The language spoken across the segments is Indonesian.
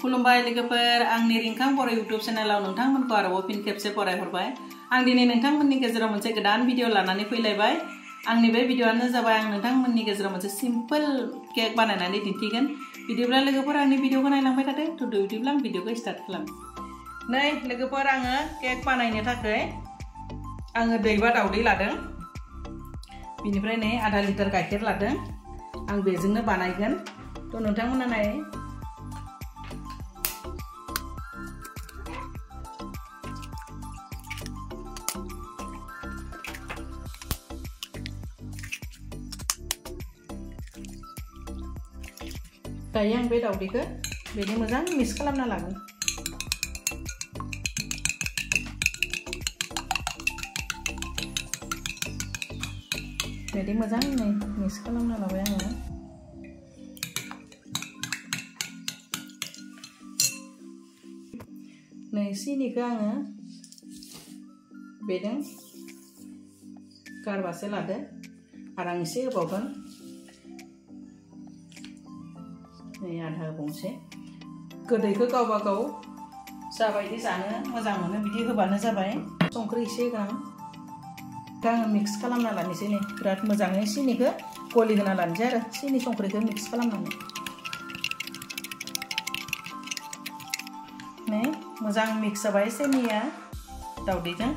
खुलुमबाय लोगोफोर आंनि रिंखां बर' इउटुब चेनेलाव नोंथांमोनखौ आरोबाव फिन खेबसे फरायहरबाय आं दिनै नोंथांमोननि गेजेराव मोनसे गोदान भिडिअ लानानै फैलायबाय आंनि बे भिडिअआनो जाबाय आं नोंथांमोननि गेजेराव मोनसे सिम्पल केक बानायनानै दिन्थिगोन बिदिब्ला लोगोफोर आंनि भिडिअखौ नायलांबाय थादो थुदो बिदिब्ला आं भिडिअखौ स्टार्ट खालाम नै लोगोफोर आङो केक बानायनो थाखाय आङो दैबा दाउदै लादों बेनिफ्राय नै आधा लिटार गाइखेर लादों आं बेजोंनो बानायगोन थ' नोंथांमोना नाय Dari yang beda udik ke, beda mazang mix kalam nala gun. Beda mazang ini mix kalam nala gun ya. sini kan ya, beda karbasel ada, arang sih bawang. नै आधा गंसे गोदैखौ गावबा गाव जाबायदि जानो मोजां मोनो बिदि होबानो जाबाय संख्रि एसे गां दा मिक्स खालामना लानोसै नै बिराद मोजाङै सिनिखौ गलि होना लानोसै आरो सिनि संख्रिखौ मिक्स खालामनानै नै मोजां मिक्स जाबाय सिनिया दाउदैजों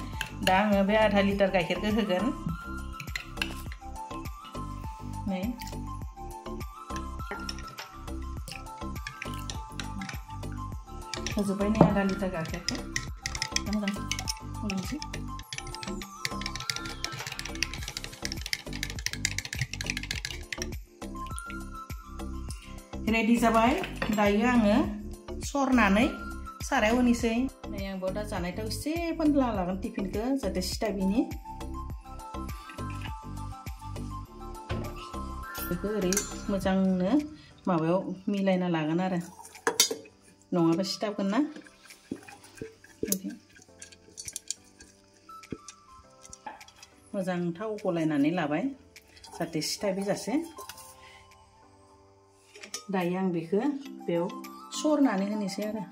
दा आङो बे आधा लिटार गाइखेरखौ होगोन जोबाय नै आदानि जायगा गाइखेरखौ दा मोजां फुदुंसै रेडि जाबाय दायो आङो सरनानै सारायाव होनोसै नै आं बेयाव दा जानाय थाव एसे फोनला लागोन टिफिनखौ जाहाथे सिथा बिनि बेखौ ओरै मोजांनो माबायाव मिलायना लागोन आरो नङाबा सिथाबगोन ना मोजां थाव गलायनानै लाबाय जाहाथे सिथाबैजासे दायो आं बेखौ बेयाव सरनानै होनोसै आरो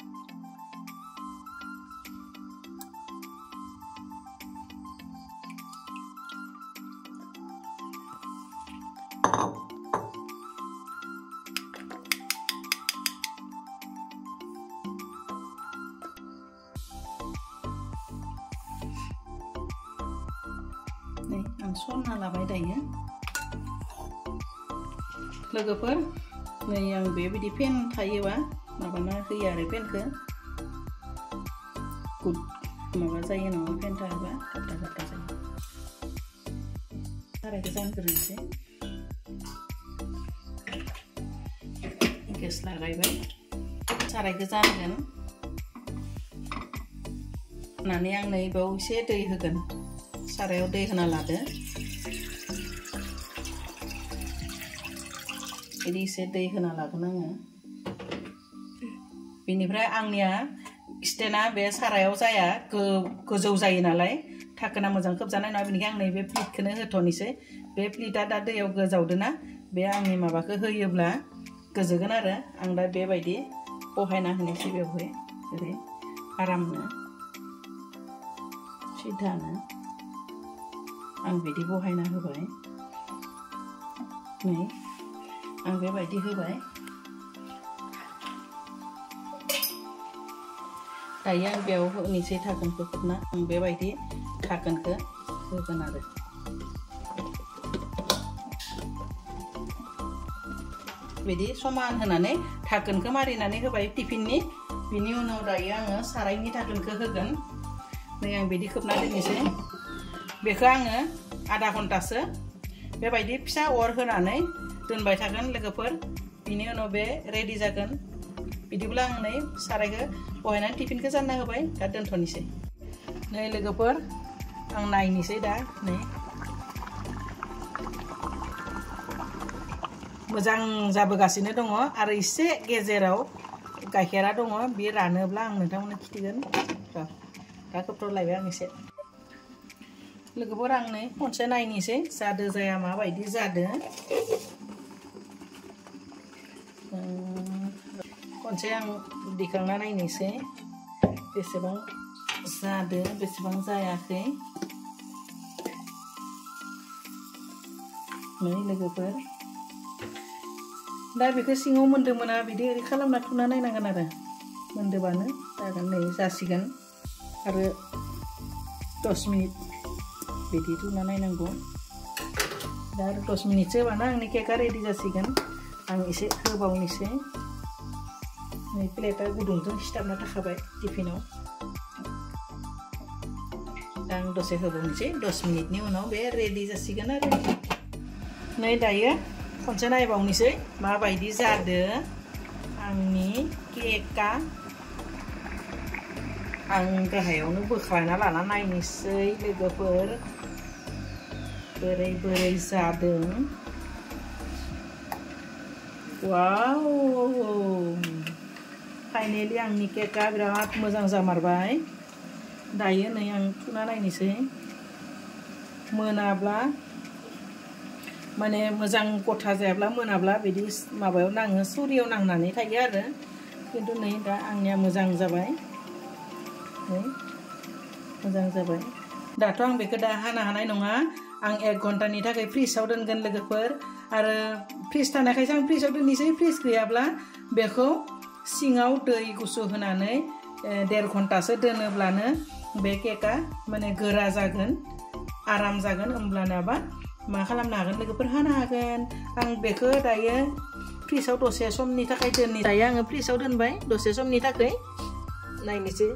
दानस'ना लाबाय दायो लोगोफोर नै आं बेबायदि फेन थायोबा माबाना होयो आरो फेनखौ गुद माबा जायो नङा फेन थाबा गाबदा गाबदा जायो सारायखौ जानग्रोनोसै गेस लागायबाय सारायखौ जानगोन होनानै आं नै बेयाव एसे दै होगोन sareo-deegnalaadde. बिदि एसे दै होना लागोन आङो बेनिफ्राय आंनिया स्टेना बे सारायाव जाया गोजौ जायो नालाय थाखोना मोजां खोबजानाय नङा बेनिखायनो आं नैबे प्लिटखौनो होथ'नोसै बे प्लिटआ दा दैयाव गोजावदोना बे आंनि माबाखौ होयोब्ला गोजोगोन आरो आं दा बेबायदि बहायना होनोसै बेवहाय ओरै आरामनो सिद्धानो आं बिदि बहायना होबाय नै आं बेबायदि होबाय दायो आं बेयाव होनोसै थागोनखौ खोबना आं बेबायदि थागोनखौ होगोन आरो बिदि समान होनानै थागोनखौ मारिनानै होबाय टिफिननि बिनि उनाव दायो आङो सारायनि थागोनखौ होगोन नै आं बिदि खोबना दोननोसै बेखौ आङो आधा घन्टासो बेबायदि फिसा अर होनानै दोनबाय थागोन लोगोफोर बिनि उनाव बे रेडि जागोन बिदिब्ला आं नै सारायखौ बहायनानै टिफिनखौ जानना होबाय दा दोन्थ'निसै नै लोगोफोर आं नायनिसै दा नै मोजां जाबोगासिनो दङ आरो इसे गेजेराव गाइखेरा दङ बे रानोब्ला आं नोंथांमोननो खिथिगोन र' दा खोबथ'लायबाय आं इसे Lego orang nih, konsen nai nih sih, sade saya mah, baik di sade. Konsen yang di kalangan nai nih sih, bisa bang sade, bisa bang saya sih. Nih lagi per. Dah bikin singo mende mana video, kalau nak kuna nai nangan ada, mende mana, takkan nih sasi kan, ada dos beti tu mana yang nanggu dar dos minitse mana ang nike ka ready ka sigan ang isi ka bau gudung tuh hitap na ta kabai tipino ang dos ka bau nise dos minit ni uno be ready ka sigan are nai daya konsa nai bau nise ma bai di zade ang ni keka आं गाहायावनो बोख्लायना लाना नायनोसै लोगोफोर बोरै बोरै जादों वाव finally आंनि केकआ बिराद मोजां जामारबाय दायो नै आं थुना नायनोसै मोनाब्ला माने मोजां गथा जायाब्ला मोनाब्ला बिदि माबायाव नाङो सुरियाव नांनानै थायो आरो खिन्थु नै दा आंनिया मोजां जाबाय मोजां जाबाय दाथ' आं बेखौ दा हानो हानाय नङा आं एक घन्टानि थाखाय फ्रिजआव दोनगोन लोगोफोर आरो फ्रिज थानायखायसो आं फ्रिजआव दोननोसै फ्रिज गैयाब्ला बेखौ सिङाव दै गुसु होनानै देर घन्टासो दोनोब्लानो बे केकआ माने गोरा जागोन आराम जागोन होमब्लानाबा मा खालामनो हागोन लोगोफोर हानो हागोन आं बेखौ दायो फ्रिजआव दसे समनि थाखाय दोननि दायो आङो फ्रिजआव दोनबाय दसे समनि थाखाय नायनोसै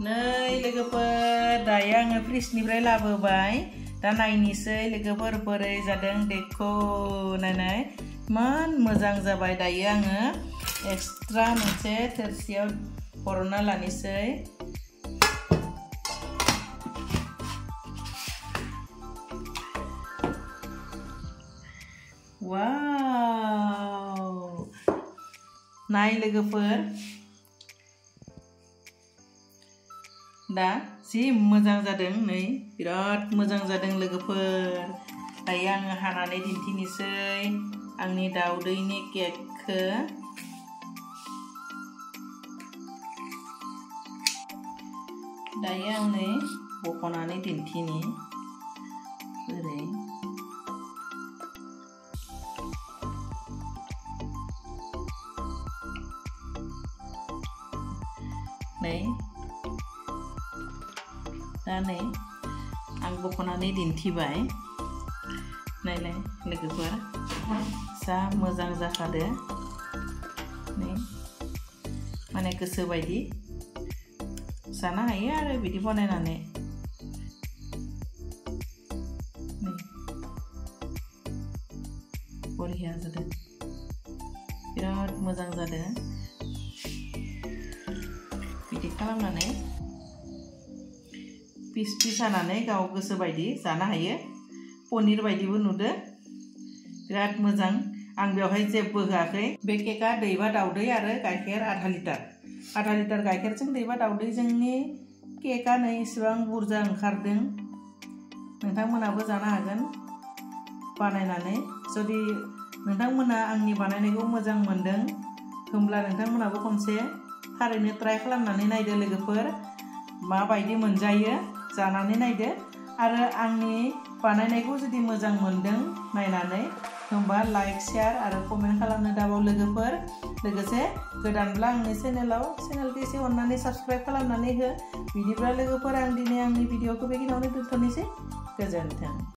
Nai lega per daya ngefris ni bre la be bai. Tana ini sei lega per per zadeng deko nanai. Man mezang zabai daya extra ekstra mece tersiap porona la ni Wow. Nai lega per. दा जि मोजां जादों नै बिराद मोजां जादों लोगोफोर दायो आङो हानानै दिन्थिनोसै आंनि दाउदैनि केकखौ दायो आं नै बख'नानै दिन्थिनि ओरै नै लानानै आं बख'नानै दिन्थिबाय नायलाय लोगोफोर जा मोजां जाखादो नै माने गोसोबायदि जानो हायो आरो बिदि बानायनानै बरिया जादों बिराद मोजां जादों बिदि खालामनानै पीस पीस हानानै गाव गोसो बायदि जानो हायो पनिर बायदिबो नुदो बिराद मोजां आं बेवहाय जेबो होआखै बे केकआ दैबा दाउदै आरो गाइखेर आधा लिटार आधा लिटार गाइखेरजों दैबा दाउदैजोंनि केकआ नै इसिबां बुरजा ओंखारदों नोंथांमोनाबो जानो हागोन बानायनानै जुदि नोंथांमोना आंनि बानायनायखौ मोजां मोनदों होमब्ला नोंथांमोनाबो खनसे थारैनो ट्राइ खालामनानै नायदो लोगोफोर माबायदि मोनजायो जानानै नायदो आरो आंनि बानायनायखौ जुदि मोजां मोनदों नायनानै होमबा लाइक शेयार आरो कमेन्ट खालामनो दाबाव लोगोफोर लोगोसे गोदानब्ला आंनि चेनेलाव चेनेलखौ एसे अननानै साबस्क्राइब खालामनानै हो बिदिब्ला लोगोफोर आं दिनै आंनि भिडिअखौ बेखिनियावनो दोन्थ'नोसै गोजोन्थों